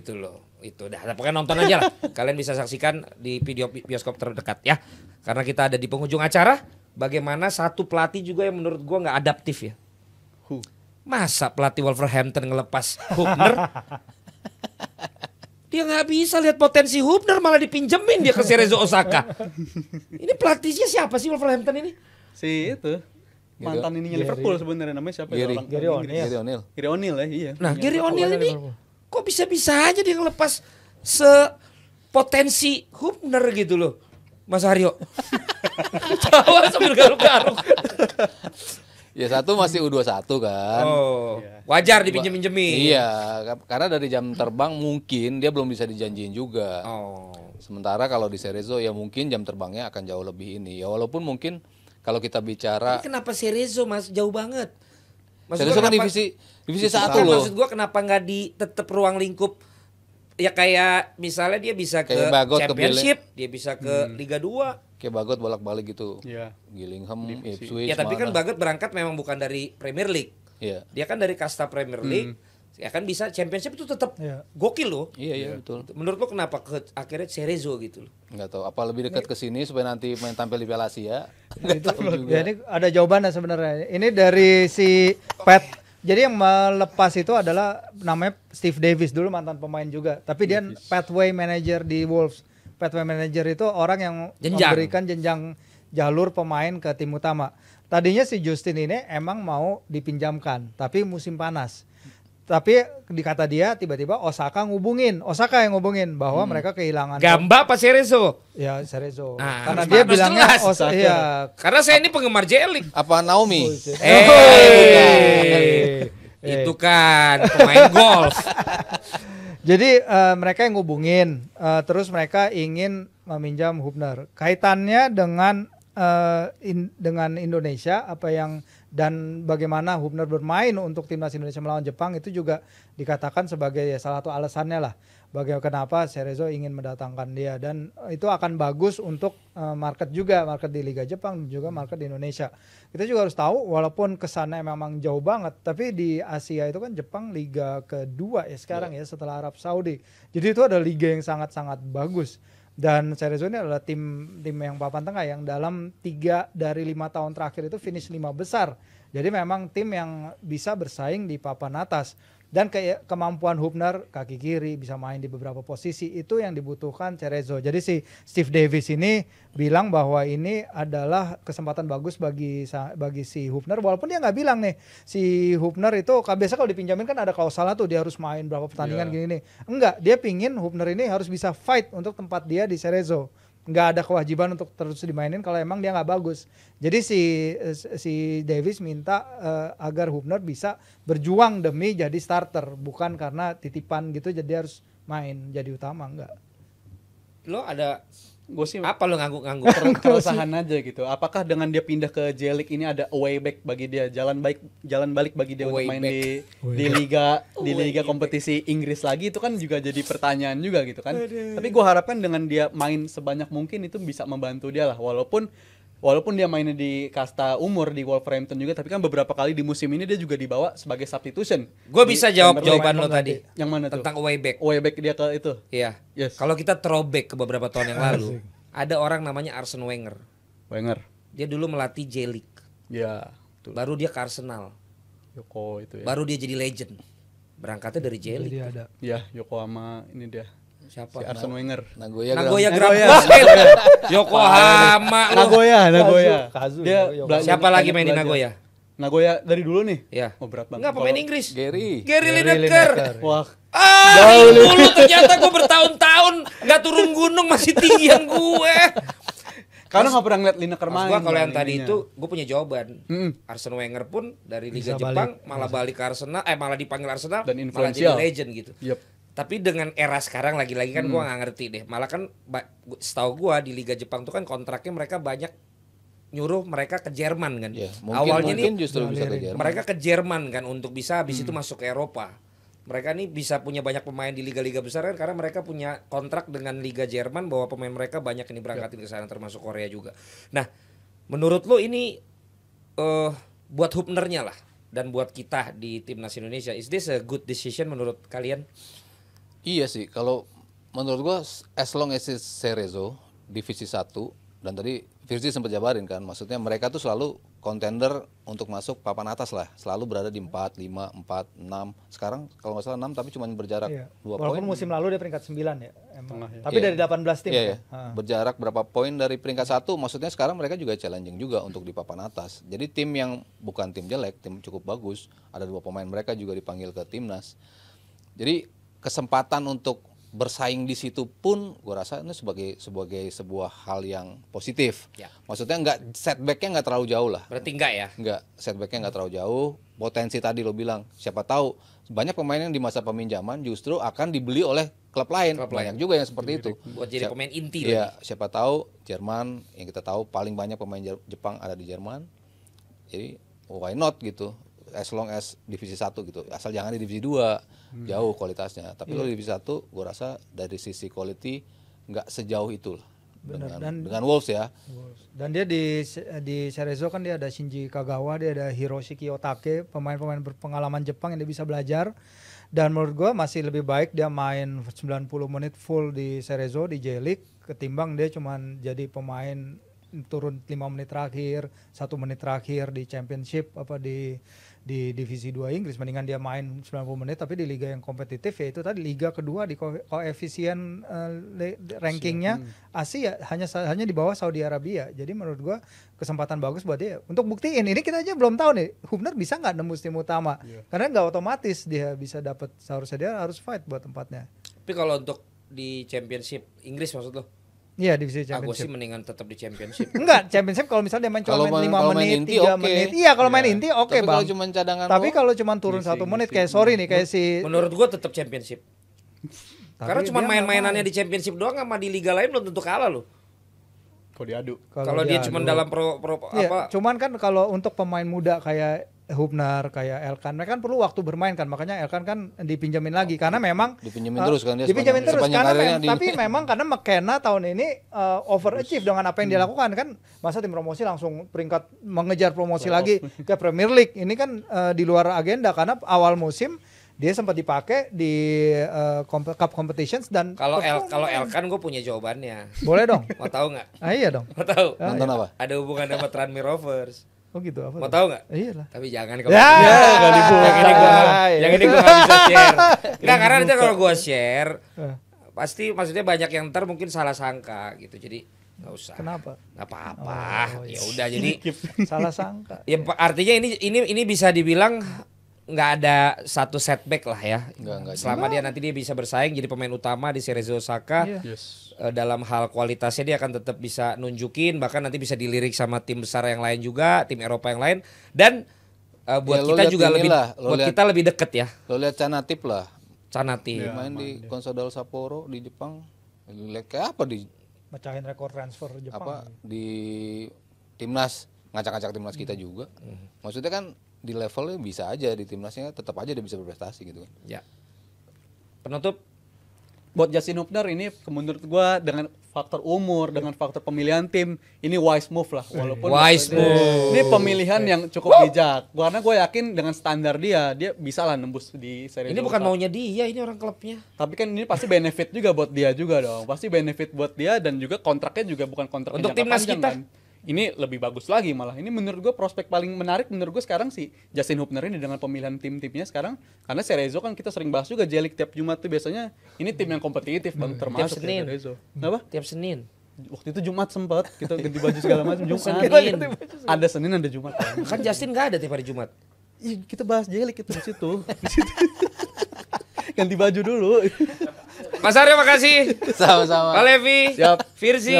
Gitu loh itu dah pokoknya nonton aja lah kalian bisa saksikan di video bi- bioskop terdekat ya karena kita ada di penghujung acara bagaimana satu pelatih juga yang menurut gua nggak adaptif ya Who? masa pelatih Wolverhampton ngelepas Hubner dia nggak bisa lihat potensi Hubner malah dipinjemin dia ke Cerezo Osaka ini pelatihnya siapa sih Wolverhampton ini Si itu mantan ininya Liverpool sebenarnya namanya siapa Gary. ya orang Gary O'Neill. Inggris. Gary O'Neill. Gary O'Neill ya iya. Nah, Punya Gary O'Neill ini Liverpool. Kok bisa-bisa aja dia ngelepas sepotensi Hubner gitu loh. Mas Haryo. Tawa sambil garuk-garuk. Ya satu masih U21 kan. Oh, wajar dipinjem-pinjemin. Iya, ka- karena dari jam terbang mungkin dia belum bisa dijanjiin juga. Oh. Sementara kalau di Cerezo ya mungkin jam terbangnya akan jauh lebih ini. Ya walaupun mungkin kalau kita bicara Tapi kenapa Cerezo Mas jauh banget? Maksud gua kan divisi divisi Bukan, satu loh. Maksud gua kenapa nggak di tetap ruang lingkup ya kayak misalnya dia bisa ke Kayak Bagot ke Championship, dia bisa ke Liga 2. Kayak Bagot bolak-balik gitu. Iya. Gillingham, Ipswich, Ya tapi kan mana. Bagot berangkat memang bukan dari Premier League. Iya. Dia kan dari kasta Premier League. Ya kan bisa championship itu tetap Iya. gokil loh. Iya, iya betul. Menurut lo kenapa ke akhirnya Cerezo gitu loh? Nggak tahu apa lebih dekat ke sini supaya nanti main tampil di Piala Asia. Nah, itu ya ini ada jawabannya sebenarnya. Ini dari si Pat. Jadi yang melepas itu adalah namanya Steve Davis dulu mantan pemain juga. Tapi dia pathway manager di Wolves. Pathway manager itu orang yang Jenjang. memberikan jenjang jalur pemain ke tim utama. Tadinya si Justin ini emang mau dipinjamkan, tapi musim panas. Tapi dikata dia tiba-tiba Osaka ngubungin, Osaka yang ngubungin bahwa mereka kehilangan Gamba apa Cerezo? ya Cerezo. Nah, Karena dia bilangnya jelas. Os iya, Karena saya ini penggemar Jelik. Apa Naomi? Eh, Eh. itu kan pemain golf. Jadi eh, mereka yang ngubungin, eh, terus mereka ingin meminjam Hubner. Kaitannya dengan eh, in- dengan Indonesia apa yang dan bagaimana Hubner bermain untuk timnas Indonesia melawan Jepang itu juga dikatakan sebagai ya, salah satu alasannya lah. Bagaimana kenapa Cerezo ingin mendatangkan dia dan itu akan bagus untuk eh, market juga market di Liga Jepang dan juga market di Indonesia. Kita juga harus tahu walaupun kesannya memang jauh banget, tapi di Asia itu kan Jepang liga kedua ya sekarang ya setelah Arab Saudi. Jadi itu ada liga yang sangat-sangat bagus. Dan Cerezo ini adalah tim tim yang papan tengah yang dalam tiga dari lima tahun terakhir itu finish lima besar. Jadi memang tim yang bisa bersaing di papan atas. Dan kayak kemampuan Hubner kaki kiri bisa main di beberapa posisi itu yang dibutuhkan Cerezo. Jadi si Steve Davis ini bilang bahwa ini adalah kesempatan bagus bagi bagi si Hubner walaupun dia nggak bilang nih si Hubner itu biasa kalau dipinjamin kan ada klausalnya tuh dia harus main berapa pertandingan gini nih. Enggak, dia pingin Hubner ini harus bisa fight untuk tempat dia di Cerezo nggak ada kewajiban untuk terus dimainin kalau emang dia nggak bagus. Jadi si si Davis minta eh, agar Hubner bisa berjuang demi jadi starter, bukan karena titipan gitu jadi harus main jadi utama enggak. Lo ada Gue sih apa lo ngangguk-ngangguk? keresahan aja gitu. Apakah dengan dia pindah ke Jelik ini ada away back bagi dia, jalan baik jalan balik bagi dia Away untuk main back. di di liga di liga kompetisi Inggris lagi itu kan juga jadi pertanyaan juga gitu kan. Tapi gue harapkan dengan dia main sebanyak mungkin itu bisa membantu dia lah walaupun walaupun dia mainnya di kasta umur di Wolverhampton juga tapi kan beberapa kali di musim ini dia juga dibawa sebagai substitution. Gue Di bisa jawab League. jawaban lo tadi Yang mana tuh? tentang away back. away back dia ke itu. Iya. Yes. Kalau kita throwback ke beberapa tahun yang lalu, ada orang namanya Arsene Wenger. Wenger. Dia dulu melatih Jelik. Ya, betul. Baru dia ke Arsenal. Yoko itu ya. Baru dia jadi legend. Berangkatnya dari Jelik. Jadi ada. Ya, Yokohama ini dia. Siapa? Si Arsene Wenger. Nagoya, Nagoya. Wah, Yokohama. Nagoya, Nagoya. Kazu, Dia Siapa lagi main di. Nagoya? Nagoya dari dulu nih. Ya. Oh berat banget. Enggak pemain Inggris. Gary. Gary Gary Lineker. Wah, Ah, dulu ternyata gue bertahun-tahun nggak turun gunung masih tinggian gue. karena nggak pernah ngeliat Lineker main. gua kalau yang tadi itu gue punya jawaban. Mm-mm. Arsene Wenger pun dari Liga Bisa Jepang malah balik ke Arsenal eh malah dipanggil Arsenal Dan malah jadi influential. legend gitu. Yep. Tapi dengan era sekarang lagi-lagi kan gua nggak ngerti deh. Malah kan setahu gua di Liga Jepang tuh kan kontraknya mereka banyak nyuruh mereka ke Jerman kan. Ya, mungkin, Awalnya mungkin nih justru bisa ke Jerman. mereka ke Jerman kan untuk bisa habis itu masuk ke Eropa. Mereka nih bisa punya banyak pemain di liga-liga besar kan karena mereka punya kontrak dengan Liga Jerman bahwa pemain mereka banyak ini berangkatin ke sana termasuk Korea juga. Nah, menurut lo ini eh buat Hubnernya lah dan buat kita di timnas Indonesia is this a good decision menurut kalian? Iya sih, kalau menurut gua as long as it's Cerezo divisi 1 dan tadi Virzi sempat jabarin kan, maksudnya mereka tuh selalu kontender untuk masuk papan atas lah, selalu berada di 4, 5, 4, 6. Sekarang kalau nggak salah 6 tapi cuma berjarak Iya. 2 Walaupun poin. musim lalu dia peringkat 9 ya. Emang. Tengah ya. Tapi Iya. dari 18 tim. Iya, kan? iya. Ha. Berjarak berapa poin dari peringkat satu, maksudnya sekarang mereka juga challenging juga untuk di papan atas. Jadi tim yang bukan tim jelek, tim cukup bagus. Ada dua pemain mereka juga dipanggil ke timnas. Jadi kesempatan untuk bersaing di situ pun, gue rasa ini sebagai sebagai sebuah hal yang positif. Ya. Maksudnya nggak setbacknya nggak terlalu jauh lah. Berarti enggak ya? Nggak setbacknya nggak terlalu jauh. Potensi tadi lo bilang, siapa tahu banyak pemain yang di masa peminjaman justru akan dibeli oleh klub lain. Klub banyak juga yang seperti itu. Buat jadi Siap- pemain inti Iya, siapa tahu Jerman yang kita tahu paling banyak pemain Jepang ada di Jerman. Jadi why not gitu. As long as divisi 1 gitu. Asal jangan di divisi 2. Jauh kualitasnya. Tapi kalau di divisi 1 gua rasa dari sisi quality nggak sejauh itu lah. Benar, Dengan, dan- dengan Wolves ya. Dan dia di di Cerezo kan dia ada Shinji Kagawa, dia ada Hiroshi Kiyotake, pemain-pemain berpengalaman Jepang yang dia bisa belajar. Dan menurut gua masih lebih baik dia main 90 menit full di Cerezo di J League ketimbang dia cuman jadi pemain turun 5 menit terakhir, satu menit terakhir di Championship apa di di divisi 2 Inggris. Mendingan dia main 90 menit tapi di liga yang kompetitif ya itu tadi liga kedua di ko- koefisien le- rankingnya Asia hanya sa- hanya di bawah Saudi Arabia. Jadi menurut gua kesempatan bagus buat dia. Untuk buktiin ini kita aja belum tahu nih Hubner bisa nggak nembus tim utama? Karena nggak otomatis dia bisa dapat seharusnya dia harus fight buat tempatnya. Tapi kalau untuk di championship Inggris maksud lo? Iya divisi championship sih mendingan tetap di championship. Enggak, championship kalau misalnya dia main cuma main main- 5 kalau main menit, inti, 3 oke. menit. Iya, kalau main inti oke, Tapi kalau Bang. cuma cadangan Tapi kalau cuma turun satu menit kayak sorry nih kayak si Menurut gue tetap championship. Karena cuma dia main-mainannya di championship doang sama di liga lain belum tentu kalah loh. Kalau diadu. Kalau dia cuma dalam pro, pro Iya, apa cuman kan kalau untuk pemain muda kayak Hubner, kayak Elkan, mereka kan perlu waktu bermain kan, makanya Elkan kan dipinjemin lagi. Karena memang Dipinjemin eh, terus kan dia dipinjemin sepanjang- terus. sepanjang karena karirnya mem- di- tapi memang karena McKenna tahun ini eh, overachieve dengan apa yang dia lakukan kan. Masa tim promosi langsung peringkat mengejar promosi lagi ke Premier League. Ini kan eh, di luar agenda karena awal musim dia sempat dipakai di kompe- cup competitions dan kalau El kalau Elkan gue punya jawabannya. boleh dong. Mau tahu nggak? ah, iya dong. Mau tahu? Nonton apa? Ada hubungan sama Tranmere Rovers. Oh gitu apa Mau tuh? tahu nggak? iya lah Tapi jangan kalau Ya, nggak dibuka. yang ini gua Ya. yang ini gua nggak bisa share. Enggak karena nanti kalau gua share Eh, pasti maksudnya banyak yang ntar mungkin salah sangka gitu. Jadi nggak usah. kenapa Nggak apa-apa. Oh, iya. ya udah jadi salah sangka ya artinya ini ini ini bisa dibilang nggak ada satu setback lah ya. Nggak, nggak Selama dia nanti dia bisa bersaing jadi pemain utama di Cerezo Osaka. Iya. Yes. eh, dalam hal kualitasnya dia akan tetap bisa nunjukin bahkan nanti bisa dilirik sama tim besar yang lain juga tim Eropa yang lain dan eh, buat Ya, kita juga lebih lah, buat lihat- kita lebih deket ya Lo lihat Canatip lah, Canati dia main di Consadole Sapporo di Jepang. Lihat kayak apa di mecahin rekor transfer Jepang apa di timnas ngacak-ngacak timnas kita juga. Maksudnya kan di levelnya bisa aja di timnasnya tetap aja dia bisa berprestasi gitu kan. ya penutup Buat Justin Hubner ini menurut gua dengan faktor umur, dengan faktor pemilihan tim, ini wise move lah walaupun Wise move. Ini pemilihan yang cukup bijak. Karena gue yakin dengan standar dia, dia bisa lah nembus di seri ini bukan maunya dia ini orang klubnya Tapi kan ini pasti benefit juga buat dia juga dong. Pasti benefit buat dia dan juga kontraknya juga bukan kontrak Untuk timnas panjang kita. kan. Ini lebih bagus lagi malah. Ini menurut gue prospek paling menarik menurut gue sekarang sih Justin Hubner ini dengan pemilihan tim-timnya sekarang. Karena Cerezo kan kita sering bahas juga Jelik tiap Jumat tuh biasanya ini tim yang kompetitif bang termasuk Senin. ya Cerezo. Kenapa? tiap Senin Waktu itu Jumat sempat kita ganti baju segala macam Jumat. Senin. Ada Senin ada Jumat. Kan Justin nggak ada tiap hari Jumat Ih, kita bahas Jelik itu. Di situ. ganti baju dulu. Mas Aryo makasih Sama-sama. Pak Levi Siap.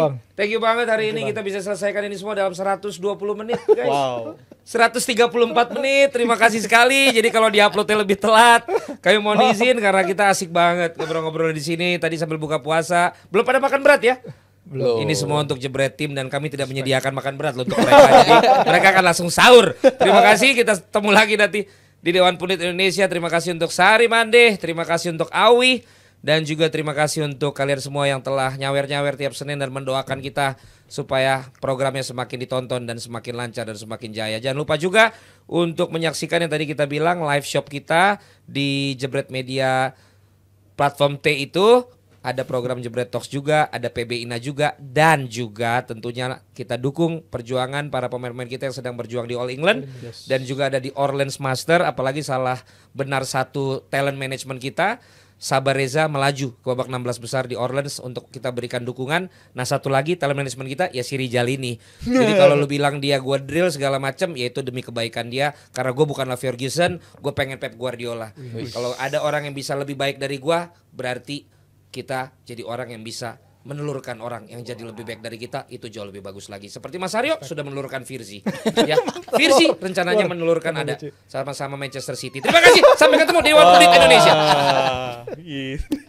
Bang. thank you banget hari ini kita bisa selesaikan ini semua dalam 120 menit guys Wow. 134 menit, terima kasih sekali. Jadi kalau diuploadnya lebih telat, kami mohon izin karena kita asik banget ngobrol-ngobrol di sini. Tadi sambil buka puasa, belum pada makan berat ya? Belum. Ini semua untuk jebret tim dan kami tidak menyediakan makan berat loh untuk mereka. Jadi mereka akan langsung sahur. Terima kasih, kita ketemu lagi nanti di Dewan Punit Indonesia. Terima kasih untuk Sari Mande, terima kasih untuk Awi. Dan juga terima kasih untuk kalian semua yang telah nyawer-nyawer tiap Senin dan mendoakan kita supaya programnya semakin ditonton dan semakin lancar dan semakin jaya. Jangan lupa juga untuk menyaksikan yang tadi kita bilang live shop kita di Jebret Media platform T itu. Ada program Jebret Talks juga, ada PB Ina juga dan juga tentunya kita dukung perjuangan para pemain-pemain kita yang sedang berjuang di All England. Dan juga ada di Orleans Master apalagi salah benar satu talent management kita Sabar Reza melaju ke babak 16 besar di Orleans untuk kita berikan dukungan. Nah satu lagi talent management kita ya si Rijal ini. Jadi kalau lu bilang dia gua drill segala macam, ya itu demi kebaikan dia. Karena gue bukanlah Ferguson, gue pengen Pep Guardiola. Kalau ada orang yang bisa lebih baik dari gua, berarti kita jadi orang yang bisa menelurkan orang yang jadi lebih baik dari kita itu jauh lebih bagus lagi. Seperti Mas Aryo sudah menelurkan Virzi. ya, Virzi rencananya menelurkan ada sama-sama Manchester City. Terima kasih. Sampai ketemu di One Indonesia. Ah, gitu.